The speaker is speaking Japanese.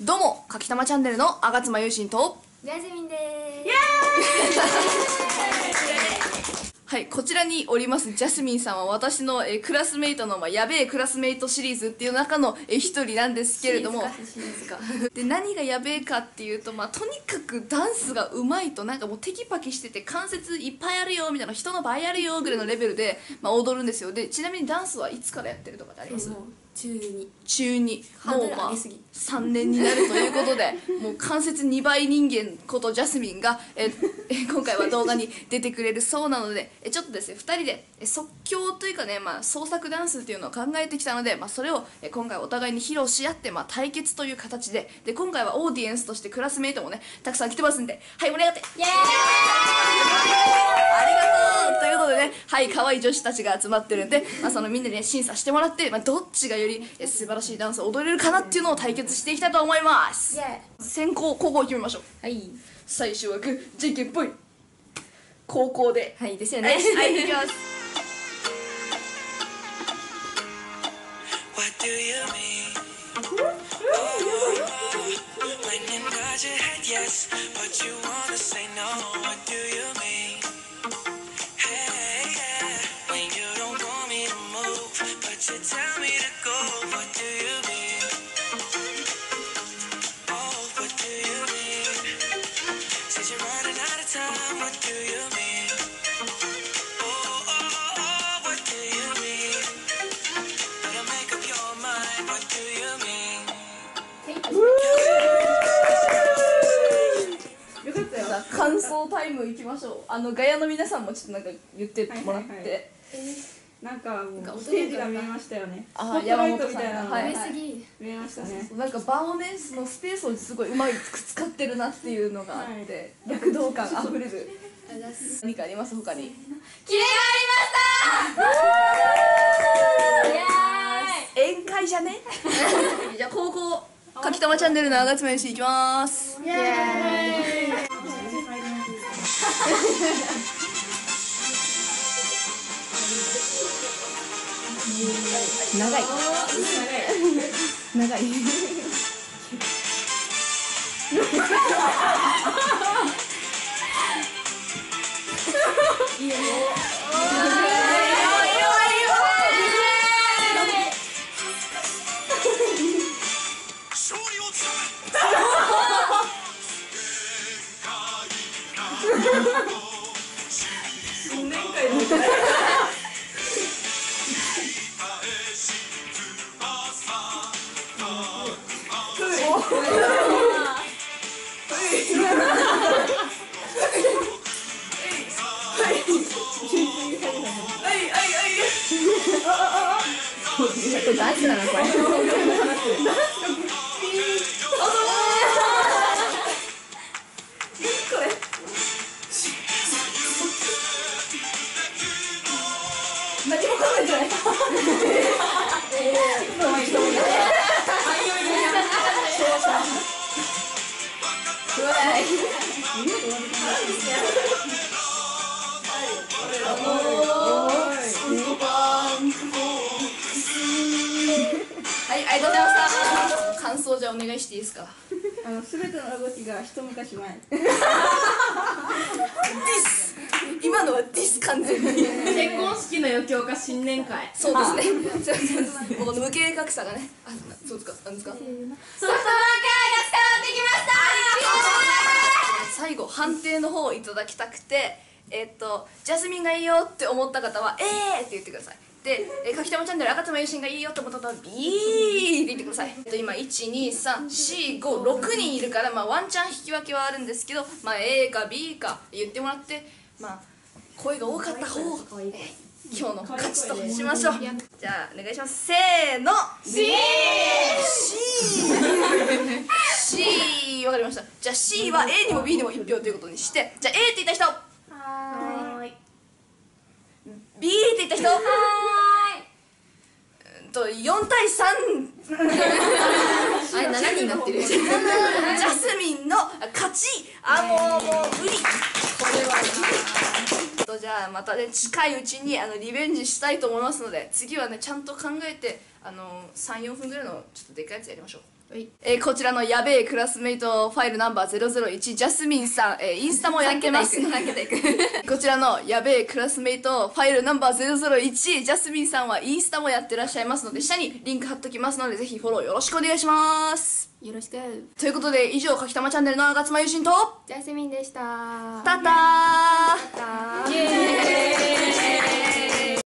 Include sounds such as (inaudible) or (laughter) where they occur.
どうも、かきたまチャンネルのあがつまゆうしんと、ジャスミンでーはい、こちらにおりますジャスミンさんは私の、えークラスメイトの、まあ、やべえクラスメイトシリーズっていう中の、えー一人なんですけれども。シリーズか。(laughs) で何がやべえかっていうと、まあ、とにかくダンスがうまいとなんかもうテキパキしてて関節いっぱいあるよみたいな人の倍あるよぐらいのレベルで、まあ、踊るんですよ。でちなみにダンスはいつからやってるとかってあります？もう中二。中にハードルもうまあ上げすぎ。3年になるということで (laughs) もう関節2倍人間ことジャスミンがええ (laughs) 今回は動画に出てくれるそうなのでえちょっとですね2人でえ即興というかね、まあ、創作ダンスっていうのを考えてきたので、まあ、それをえ今回お互いに披露し合って、まあ、対決という形でで今回はオーディエンスとしてクラスメイトもねたくさん来てますんではい盛り上がって。イエーイはい可愛い女子たちが集まってるんで、まあ、そのみんなで、ね、審査してもらって、まあ、どっちがよりえ素晴らしいダンスを踊れるかなっていうのを対決していきたいと思います。先行後攻決めましょう。はい。最初はグーじゃんけんぽい高校で。はいですよはいねはい (laughs) いきます。What do you mean? When you nod your head yes, タイムいきましょう。あのガヤの皆さんもちょっとなんか言ってもらって、はいはいはい。なんかもうステージが見えましたよね。あ山本さん。たいなのがはい。上すぎ見えましたね。なんか場をねそのスペースをすごいうまく使ってるなっていうのがあって、躍動感あふれる。何かあります？他に。キレがありました。宴会じゃね？(laughs) じゃあ高校かきたまチャンネルのあがつめよしいきます。イエーイ長い。長い。勝 (laughs) ダンスなのこれはい、ありがとうございました。感想じゃあお願いしていいですか？あのすべての動きが一昔前。ディス。今のはディス完全に。(laughs) 式の余興か新年会そうですね。この無形格差がね。あ、そうですか。なんですか？ソフトバンク愛が伝わってきました最後判定の方をいただきたくて、えっとジャスミンがいいよって思った方は「えー!」って言ってくださいで、えー、かきたまチャンネル赤妻優心がいいよって思った方は「ビー!」って言ってください、えっと、今12345人いるから、まあ、ワンチャン引き分けはあるんですけど、まあ、A か B か言ってもらってまあ声が多かった方を、えー今日の勝ちとしましょう。じゃあお願いします。せーの。C! C わかりました。じゃあ C は A にも B にも1票ということにしてじゃあ A って言った人。はーい。B って言った人。はうんと4対3ーいあれ7人になってるジャスミンの勝ち。あもうもう無理。これはとじゃあまたね近いうちにあのリベンジしたいと思いますので次はねちゃんと考えてあの34分ぐらいのちょっとでかいやつやりましょう。えーこちらのやべえクラスメイトファイルナンバー001ジャスミンさん、えーインスタもやってます。こちらのやべえクラスメイトファイルナンバー001ジャスミンさんはインスタもやってらっしゃいますので下にリンク貼っときますのでぜひフォローよろしくお願いします。よろしく。ということで以上かきたまチャンネルのあがつまゆしんとジャスミンでした。タター。イエーイ